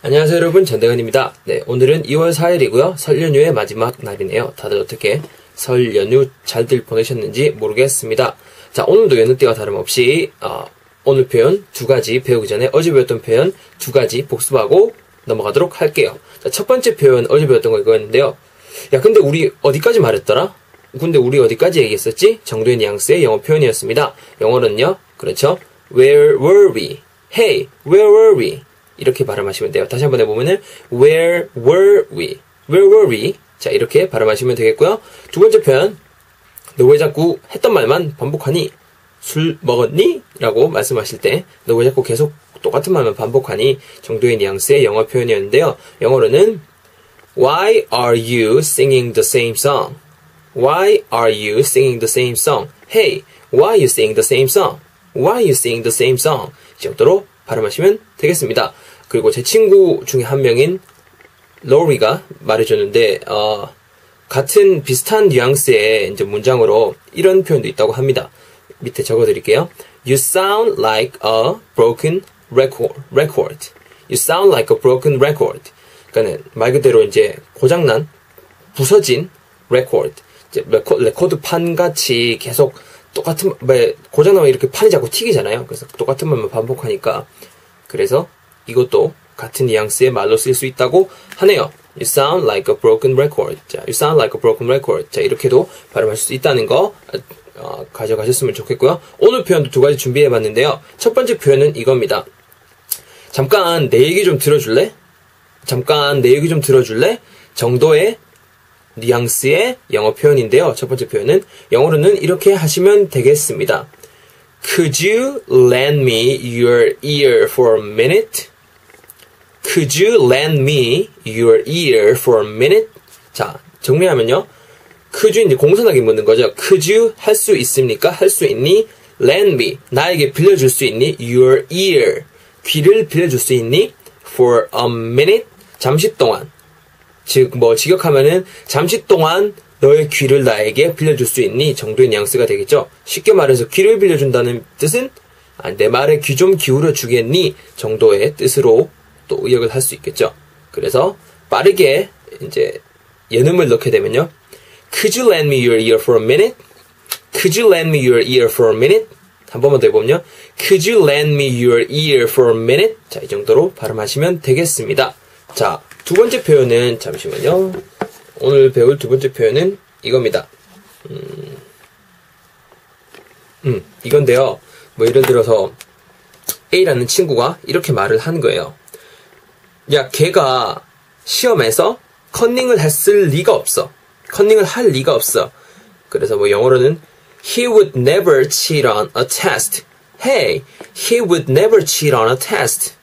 안녕하세요 여러분 전대건입니다. 네 오늘은 2월 4일이고요. 설 연휴의 마지막 날이네요. 다들 어떻게 설 연휴 잘들 보내셨는지 모르겠습니다. 자 오늘도 여느 때와 다름없이 어, 오늘 표현 두 가지 배우기 전에 어제 배웠던 표현 두 가지 복습하고 넘어가도록 할게요. 자, 첫 번째 표현 어제 배웠던 거 이거였는데요. 야 근데 우리 어디까지 말했더라? 근데 우리 어디까지 얘기했었지? 정도의 뉘앙스의 영어 표현이었습니다. 영어로는요. 그렇죠. Where were we? Hey, where were we? 이렇게 발음하시면 돼요. 다시 한번 해보면은 Where were we? Where were we? 자 이렇게 발음하시면 되겠고요. 두 번째 표현 너 왜 자꾸 했던 말만 반복하니? 술 먹었니? 라고 말씀하실 때 너 왜 자꾸 계속 똑같은 말만 반복하니? 정도의 뉘앙스의 영어 표현이었는데요. 영어로는 Why are you singing the same song? Why are you singing the same song? Hey, why are you singing the same song? Why are you singing the same song? 이 정도로 발음하시면 되겠습니다. 그리고 제 친구 중에 한 명인 로리가 말해줬는데 어, 같은 비슷한 뉘앙스의 이제 문장으로 이런 표현도 있다고 합니다. 밑에 적어드릴게요. You sound like a broken record. record. You sound like a broken record. 그러니까는 말 그대로 이제 고장난 부서진 record. 이제 레코, 레코드 판 같이 계속 똑같은 말 고장 나면 이렇게 판이 자꾸 튀기잖아요. 그래서 똑같은 말만 반복하니까 그래서 이것도 같은 뉘앙스의 말로 쓸 수 있다고 하네요. You sound like a broken record. 자, you sound like a broken record. 자, 이렇게도 발음하실 수 있다는 거 어, 가져가셨으면 좋겠고요. 오늘 표현도 두 가지 준비해봤는데요. 첫 번째 표현은 이겁니다. 잠깐 내 얘기 좀 들어줄래? 잠깐 내 얘기 좀 들어줄래? 정도의 뉘앙스의 영어 표현인데요. 첫 번째 표현은 영어로는 이렇게 하시면 되겠습니다. Could you lend me your ear for a minute? Could you lend me your ear for a minute? 자, 정리하면요. Could you 이제 공손하게 묻는 거죠. Could you 할 수 있습니까? 할 수 있니? Lend me 나에게 빌려줄 수 있니? Your ear 귀를 빌려줄 수 있니? For a minute 잠시 동안 즉 뭐 직역하면은 잠시 동안 너의 귀를 나에게 빌려줄 수 있니 정도의 뉘앙스가 되겠죠. 쉽게 말해서 귀를 빌려준다는 뜻은 아, 내 말에 귀 좀 기울여 주겠니 정도의 뜻으로 또 의역을 할 수 있겠죠. 그래서 빠르게 이제 예음을 넣게 되면요. Could you lend me your ear for a minute? Could you lend me your ear for a minute? 한 번만 더 해보면요. Could you lend me your ear for a minute? 자, 이 정도로 발음하시면 되겠습니다. 자, 두 번째 표현은 잠시만요. 오늘 배울 두 번째 표현은 이겁니다. 음, 음, 이건데요. 뭐 예를 들어서 A라는 친구가 이렇게 말을 하는 거예요. 야, 걔가 시험에서 컨닝을 했을 리가 없어. 컨닝을 할 리가 없어. 그래서 뭐 영어로는 He would never cheat on a test. Hey, he would never cheat on a test.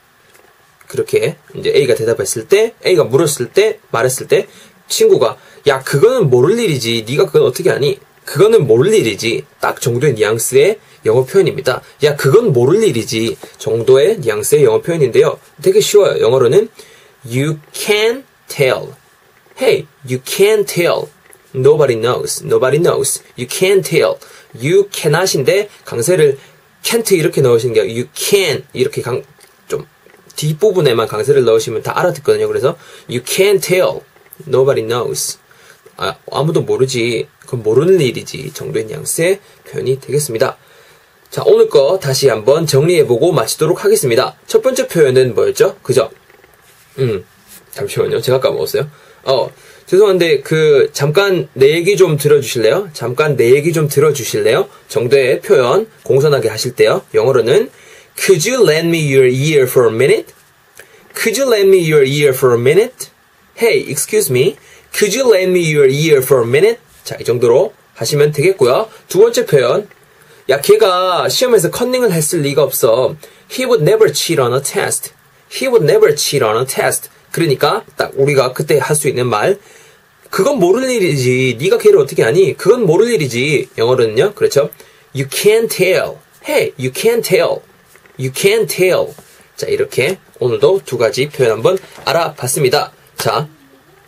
그렇게 이제 A가 대답했을 때, A가 물었을 때, 말했을 때, 친구가 야 그거는 모를 일이지. 네가 그걸 어떻게 아니? 그거는 모를 일이지. 딱 정도의 뉘앙스의 영어 표현입니다. 야 그건 모를 일이지. 정도의 뉘앙스의 영어 표현인데요. 되게 쉬워요. 영어로는 you can tell. Hey, you can tell. Nobody knows. Nobody knows. You can tell. You cannot인데 강세를 can't 이렇게 넣으시는 게 you can 이렇게 강, 좀 뒷부분에만 강세를 넣으시면 다 알아듣거든요. 그래서 you can tell. Nobody knows. 아, 아무도 모르지. 그건 모르는 일이지. 정도의 뉘앙스의 표현이 되겠습니다. 자, 오늘 거 다시 한번 정리해보고 마치도록 하겠습니다. 첫 번째 표현은 뭐였죠? 그죠? 음, 잠시만요. 제가 까먹었어요. 어, 죄송한데, 그, 잠깐 내 얘기 좀 들어주실래요? 잠깐 내 얘기 좀 들어주실래요? 정도의 표현, 공손하게 하실 때요. 영어로는, Could you lend me your ear for a minute? Could you lend me your ear for a minute? Hey, excuse me. Could you lend me your ear for a minute? 자, 이 정도로 하시면 되겠고요. 두 번째 표현. 야, 걔가 시험에서 컨닝을 했을 리가 없어. He would never cheat on a test. He would never cheat on a test. 그러니까 딱 우리가 그때 할 수 있는 말. 그건 모를 일이지. 네가 걔를 어떻게 아니? 그건 모를 일이지. 영어로는요. 그렇죠? You can't tell. Hey, you can't tell. You can't tell. 자, 이렇게 오늘도 두 가지 표현 한번 알아봤습니다. 자,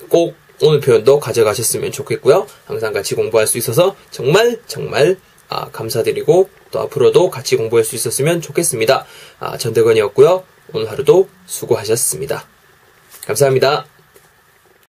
꼭 오늘 표현도 가져가셨으면 좋겠고요. 항상 같이 공부할 수 있어서 정말 정말 아, 감사드리고 또 앞으로도 같이 공부할 수 있었으면 좋겠습니다. 아, 전대건이었고요. 오늘 하루도 수고하셨습니다. 감사합니다.